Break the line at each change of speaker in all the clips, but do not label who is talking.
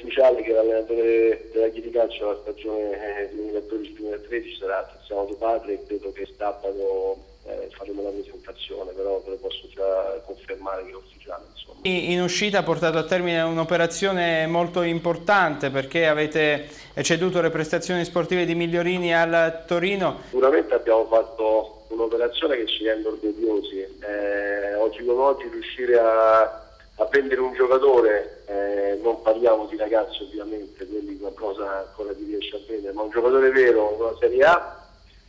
ufficiale che l'allenatore della Chieti Calcio la stagione 2012-2013 sarà Tiziano De Padre e credo che sabato eh, faremo la presentazione, però ve lo posso già confermare che è ufficiale. Insomma.
In uscita ha portato a termine un'operazione molto importante perché avete ceduto le prestazioni sportive di Migliorini al Torino.
Sicuramente abbiamo fatto un'operazione che ci rende orgogliosi. Eh, oggi come oggi riuscire a, a vendere un giocatore, eh, non parliamo di ragazzi ovviamente, quelli qualcosa ancora ti riesce a vendere, ma un giocatore vero, una Serie A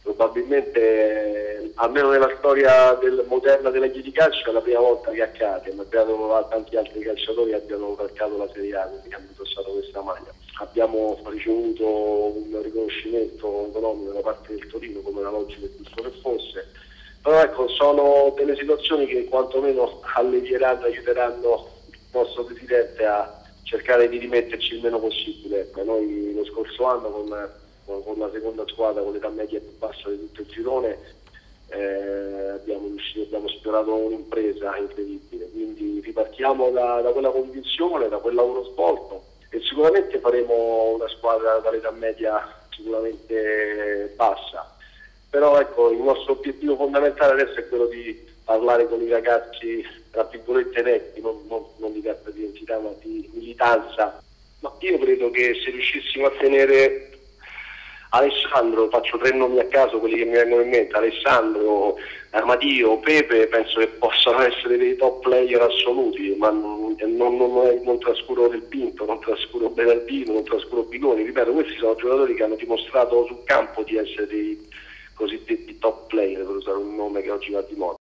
probabilmente almeno nella storia del, moderna della Chiedi Calcio è la prima volta che accade, ma abbiamo tanti altri calciatori abbiano calcato la Serie A, quindi hanno indossato questa maglia. Abbiamo ricevuto un riconoscimento economico da parte del Torino, come era logico e giusto che fosse, però ecco, sono delle situazioni che quantomeno alleggieranno, aiuteranno il nostro Presidente a cercare di rimetterci il meno possibile. Ecco, noi lo scorso anno con con la seconda squadra con l'età media più bassa di tutto il girone eh, abbiamo, abbiamo spionato un'impresa incredibile, quindi ripartiamo da, da, quella convinzione, da quel lavoro svolto e sicuramente faremo una squadra dall'età media sicuramente bassa, però ecco il nostro obiettivo fondamentale adesso è quello di parlare con i ragazzi tra virgolette netti, non, non, non di carta di identità ma di militanza, ma io credo che se riuscissimo a tenere Alessandro, faccio tre nomi a caso, quelli che mi vengono in mente, Alessandro, Armadio, Pepe, penso che possano essere dei top player assoluti, ma non, non, non, non trascuro Del Pinto, non trascuro Bernardino, non trascuro Bigoni, ripeto, questi sono giocatori che hanno dimostrato sul campo di essere dei cosiddetti top player, per usare un nome che oggi va di moda.